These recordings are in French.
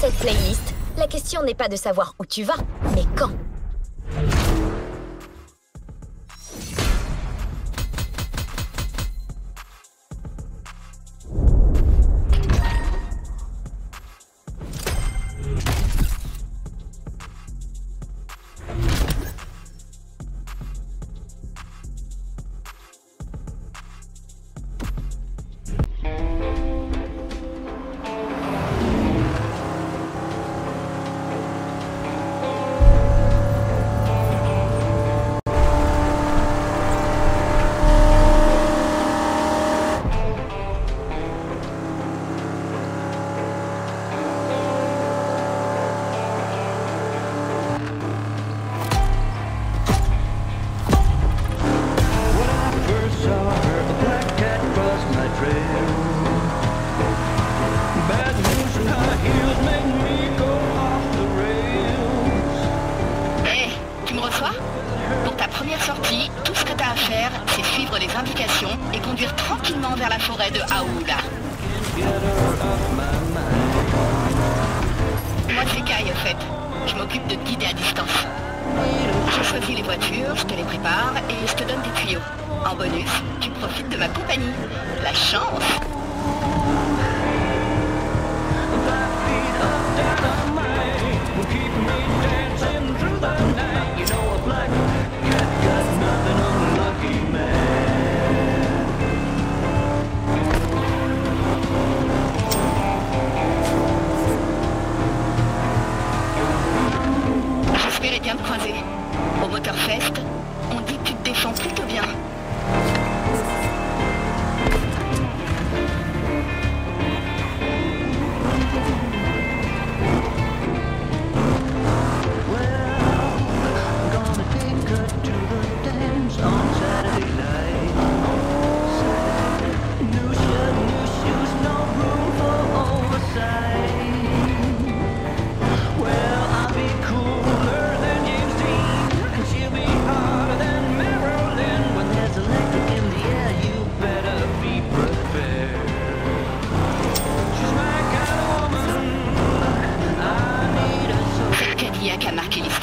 cette playlist, la question n'est pas de savoir où tu vas, mais quand. je te les prépare et je te donne des tuyaux. En bonus, tu profites de ma compagnie. La chance Oktoberfest,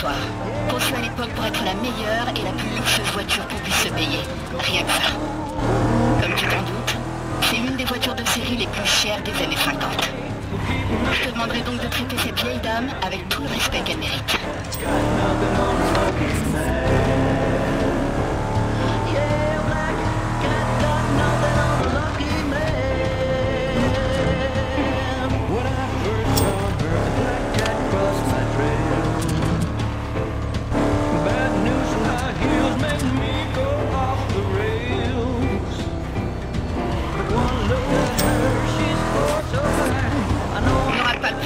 à l'époque pour être la meilleure et la plus luxueuse voiture qu'on puisse se payer. Rien que ça. Comme tu t'en doutes, c'est une des voitures de série les plus chères des années 50. Je te demanderai donc de traiter cette vieille dame avec tout le respect qu'elle mérite.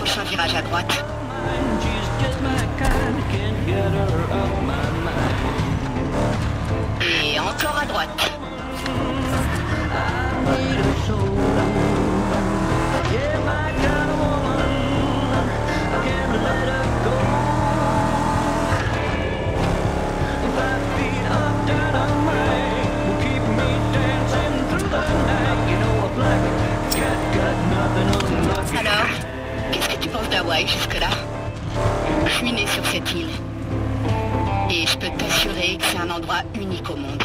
passe un virage à droite. Et encore à droite. Jusque-là. Je suis né sur cette île. Et je peux t'assurer que c'est un endroit unique au monde.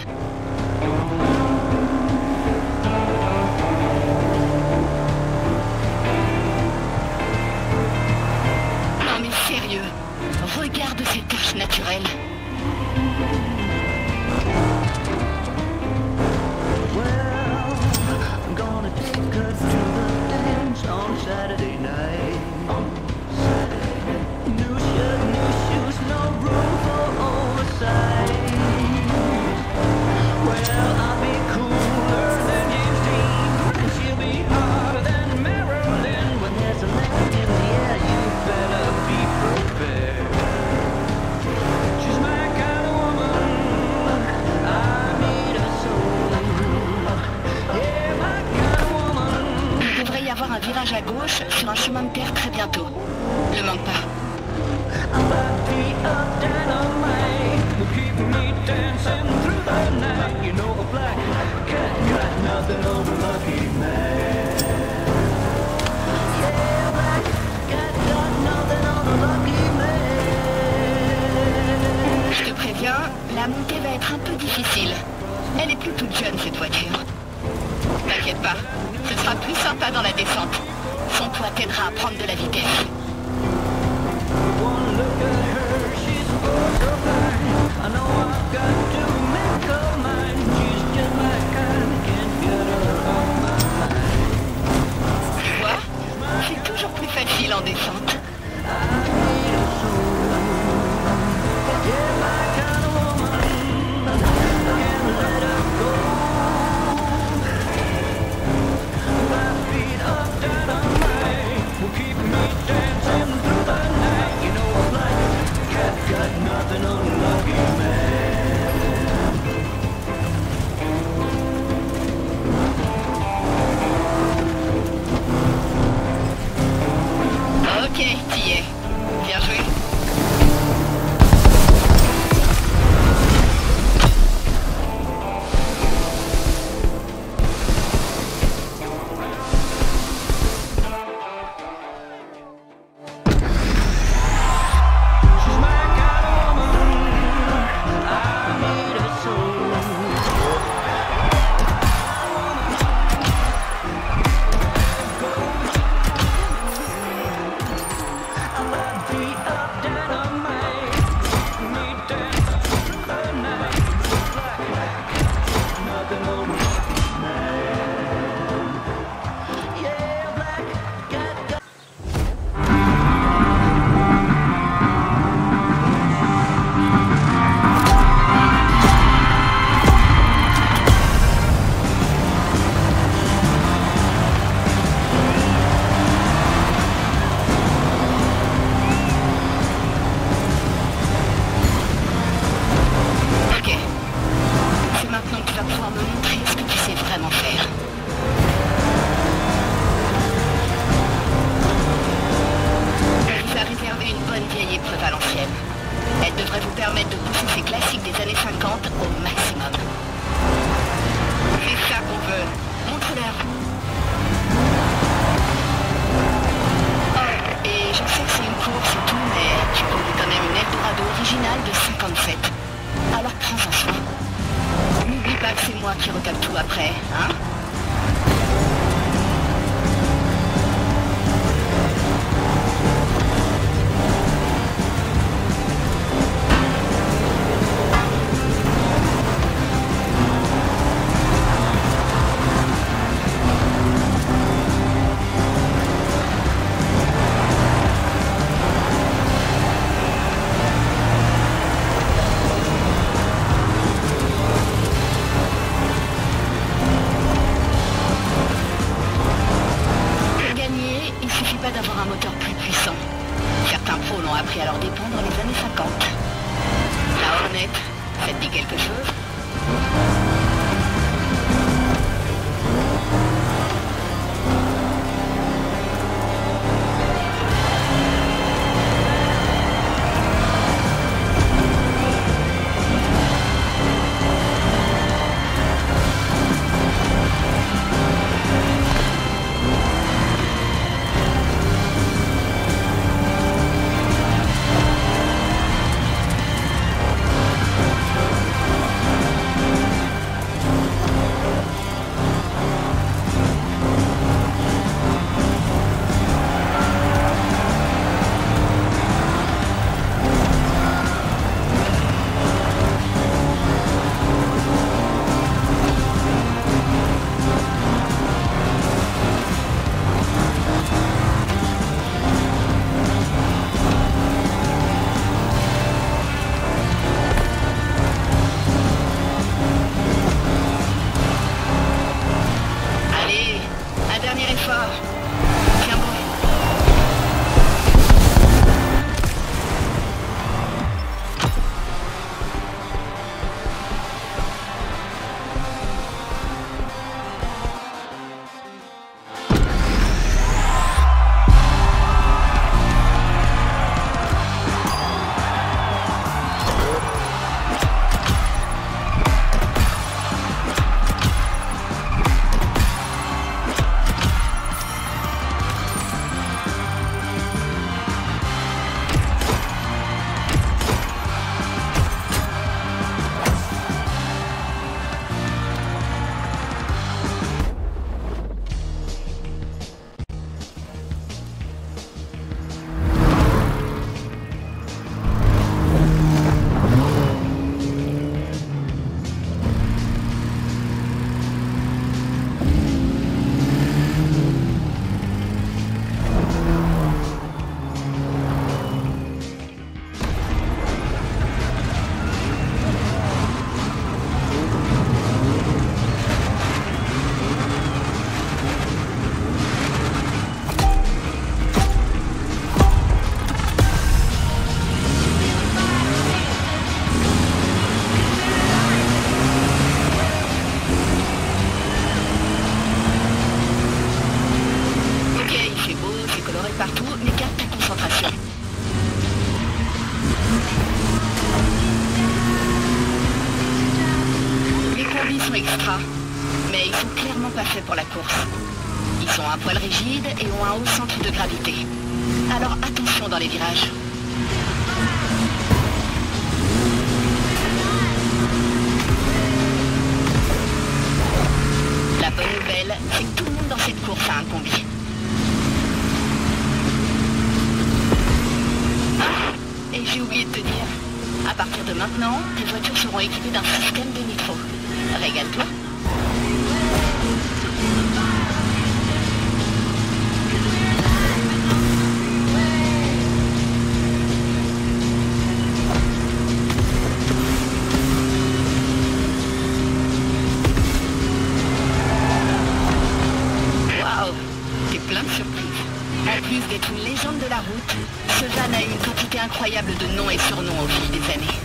incroyable de noms et surnoms au fil des années.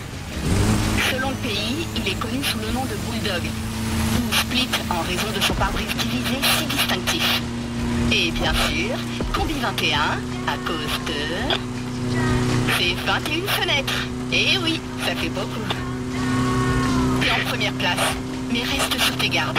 Selon le pays, il est connu sous le nom de Bulldog, ou Split en raison de son pare-brise divisé si distinctif. Et bien sûr, Combi 21, à cause de... C'est 21 fenêtres Et oui, ça fait beaucoup T'es en première place, mais reste sur tes gardes.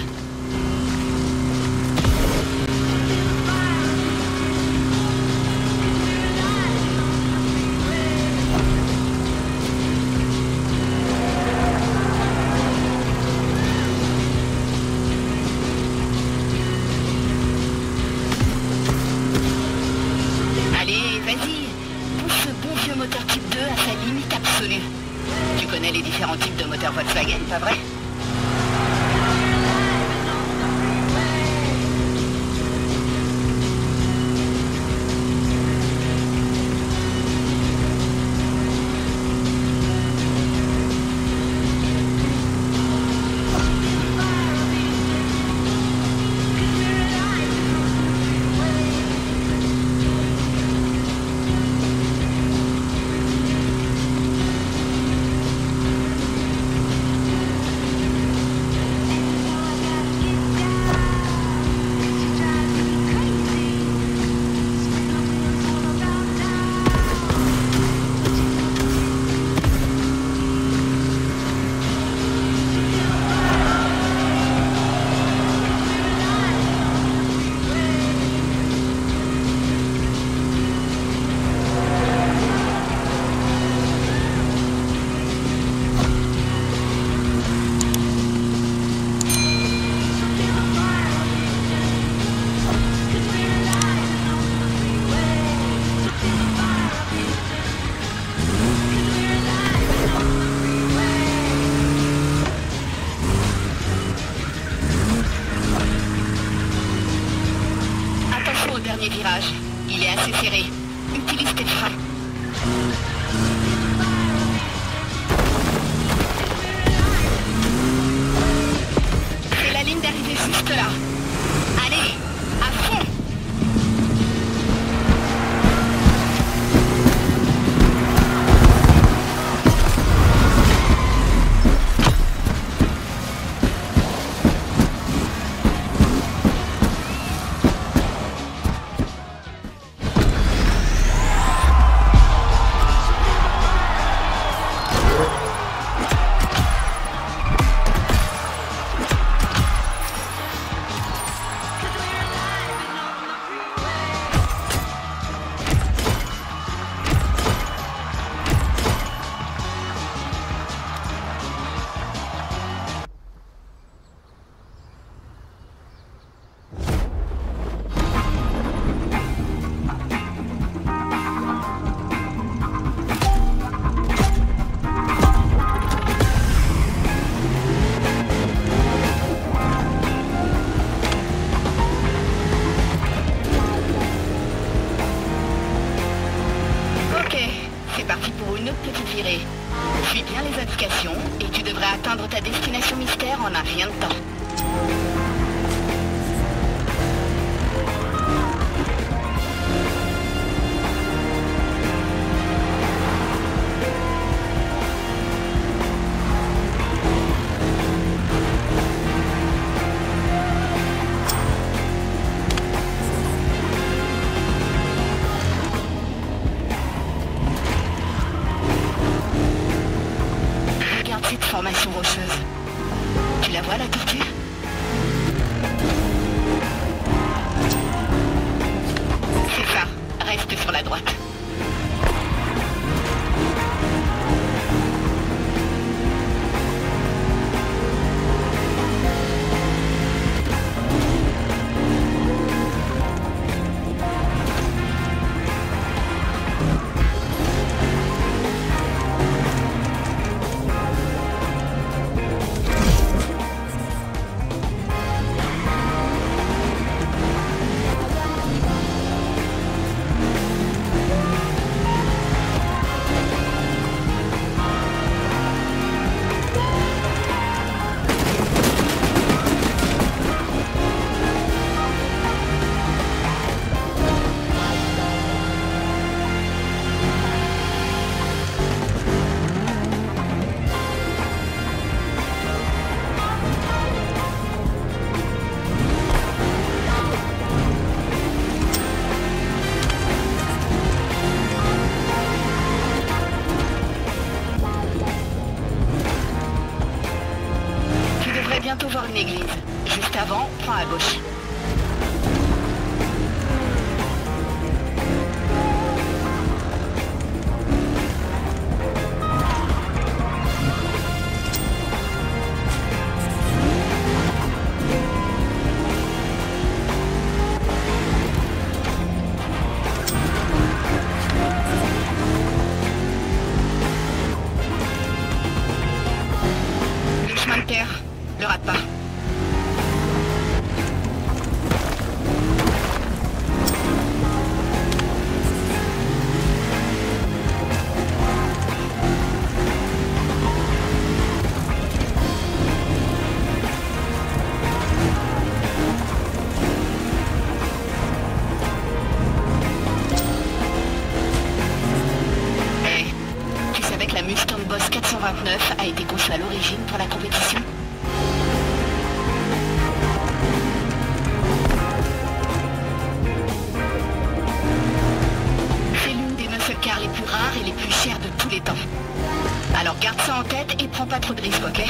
Pas trop de risques, ok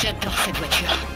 j'adore cette voiture.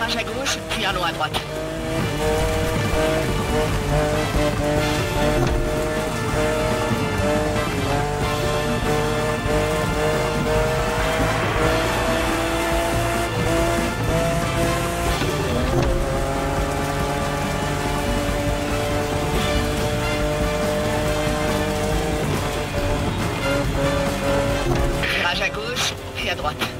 Rage à gauche, puis un long à droite. Rage à gauche, puis à droite.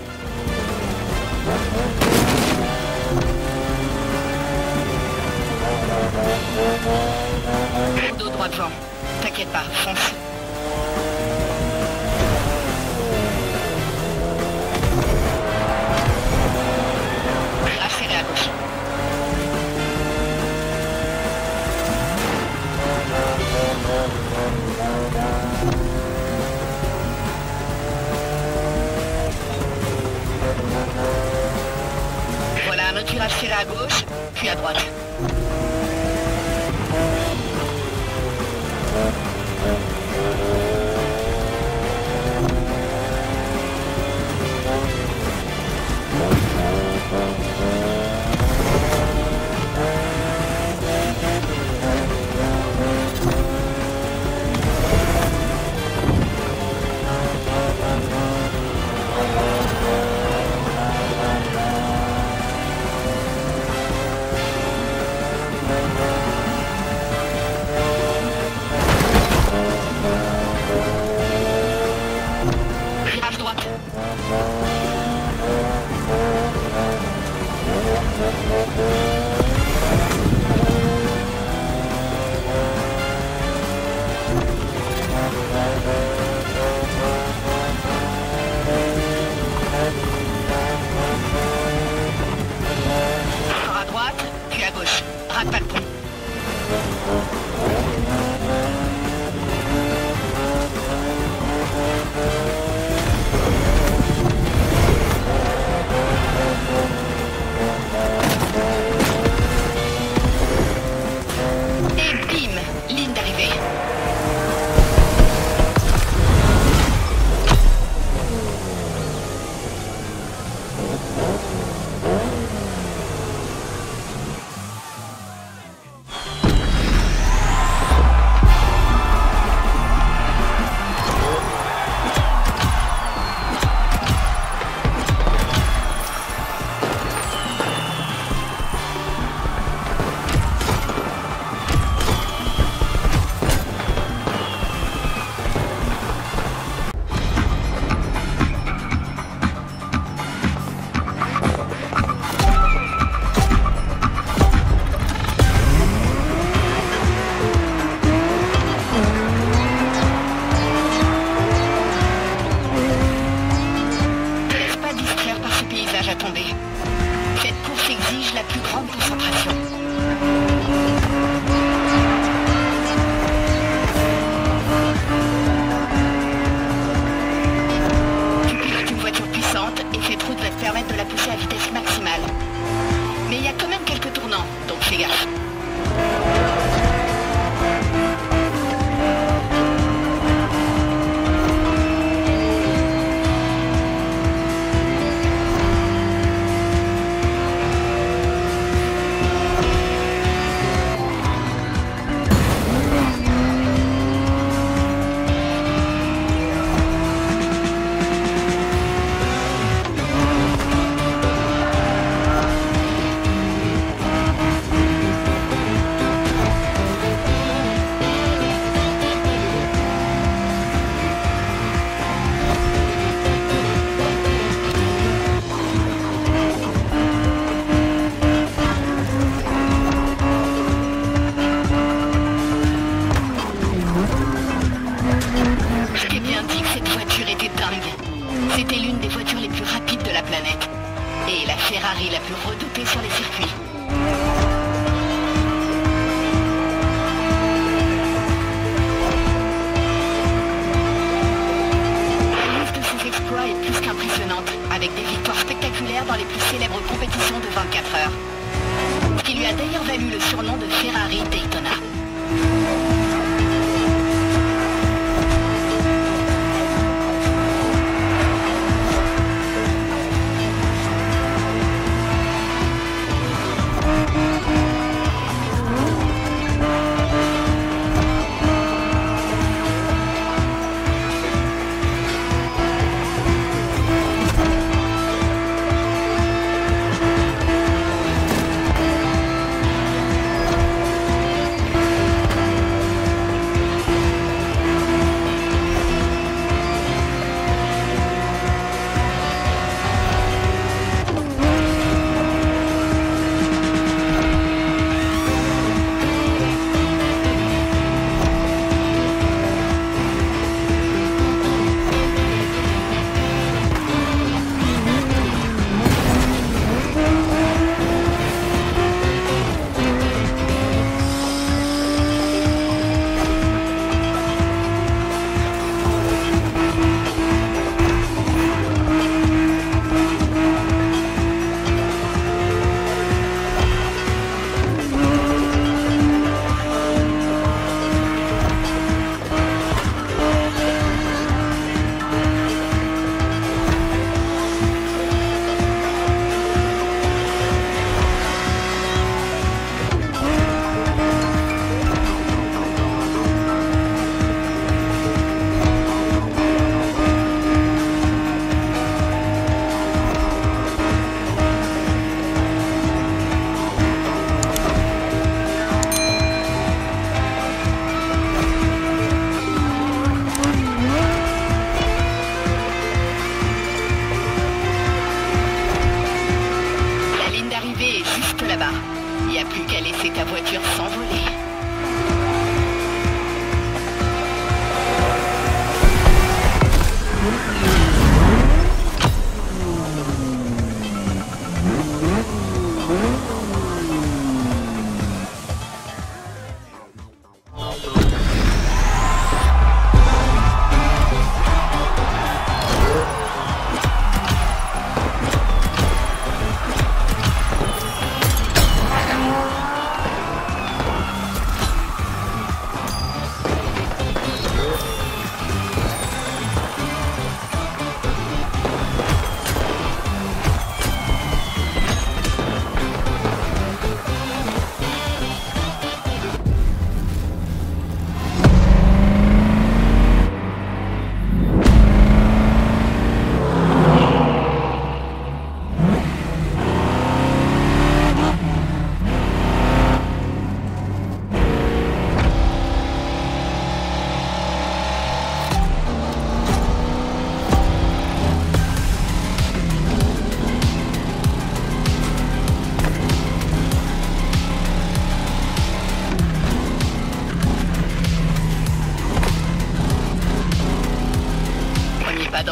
Dos droit devant. T'inquiète pas, fonce. À gauche. Voilà, un autre tir à gauche, puis à droite.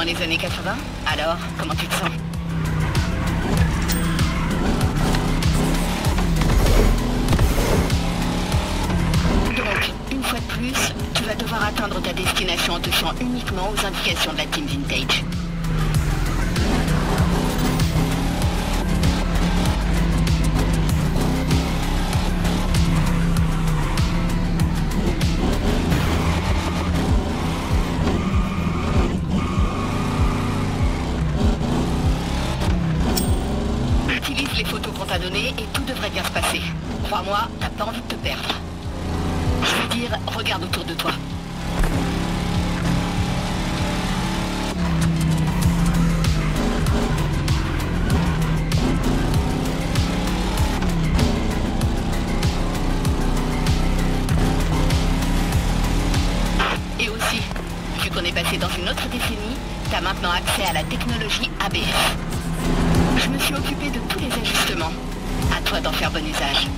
Les années 80 Alors, comment tu te sens? Donc, une fois de plus, tu vas devoir atteindre ta destination en te fiant uniquement aux indications de la Team Vintage. Je me suis occupé de tous les ajustements. À toi d'en faire bon usage.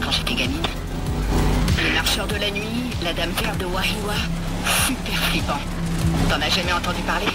Quand j'étais gamine. Les marcheurs de la nuit, la dame verte de Wahiwa, super flippant. T'en as jamais entendu parler?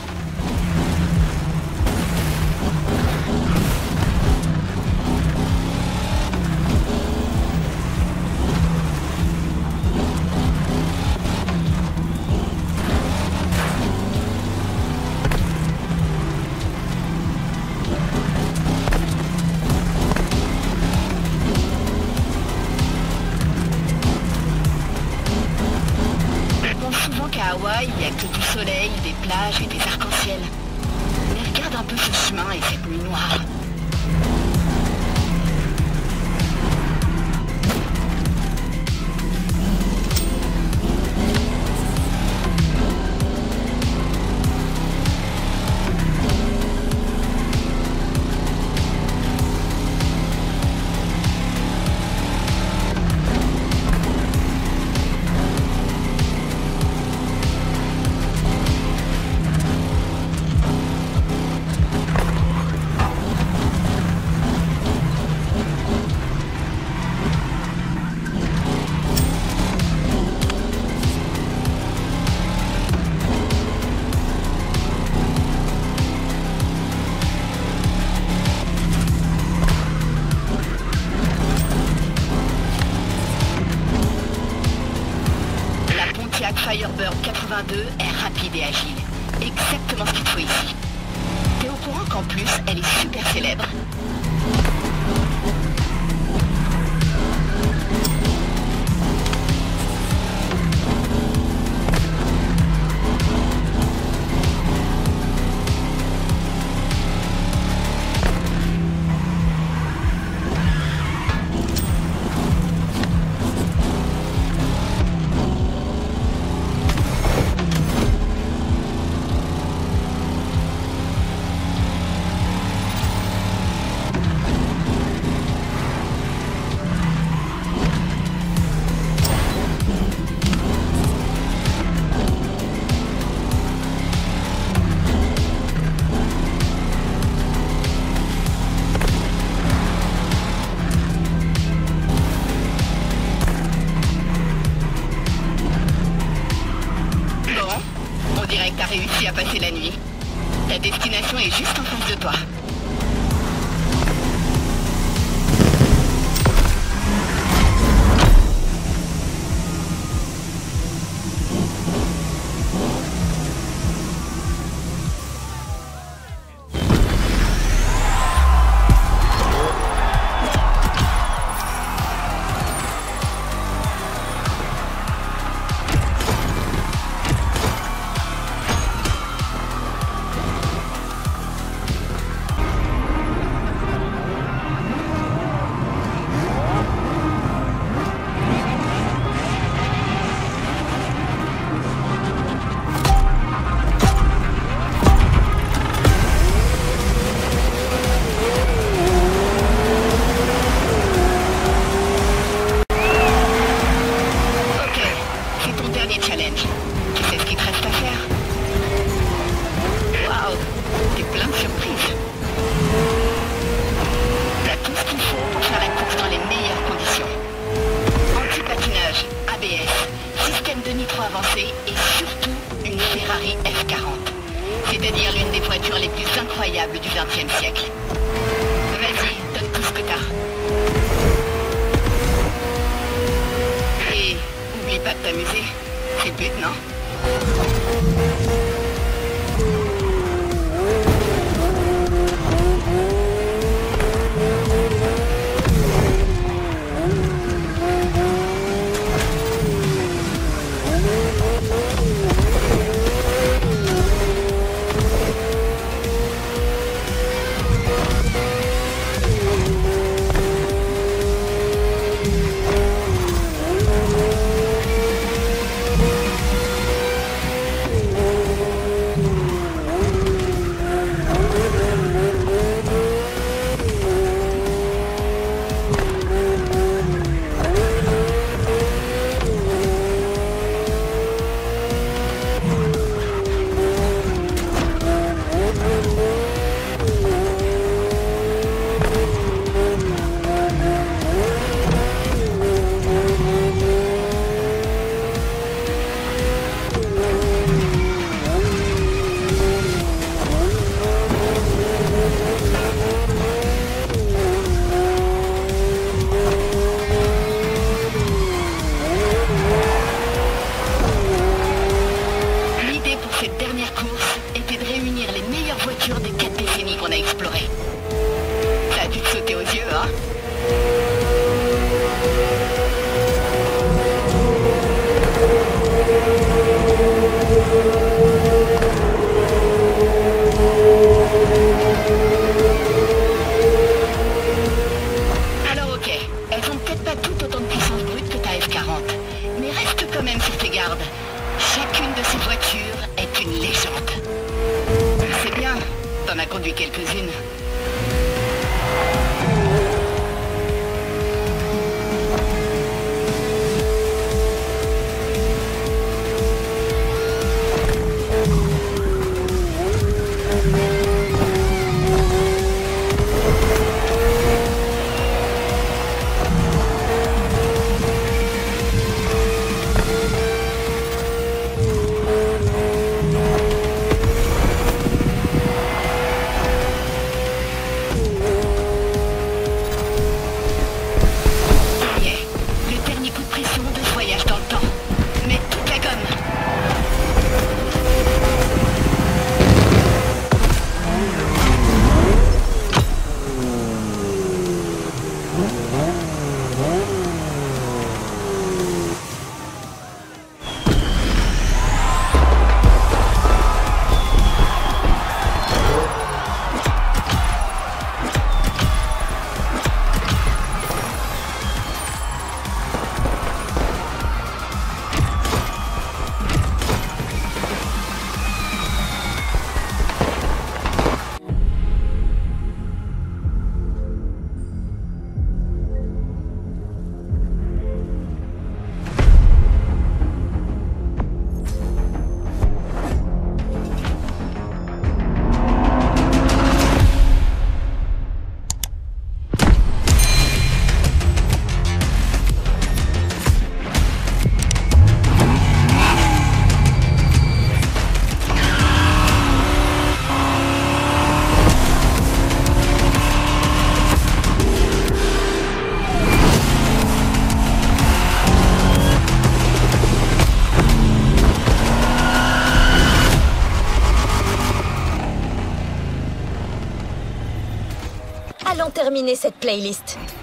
La Pontiac Firebird 82 est rapide et agile. Exactement ce qu'il faut ici. T'es au courant qu'en plus, elle est super célèbre playlist.